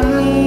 I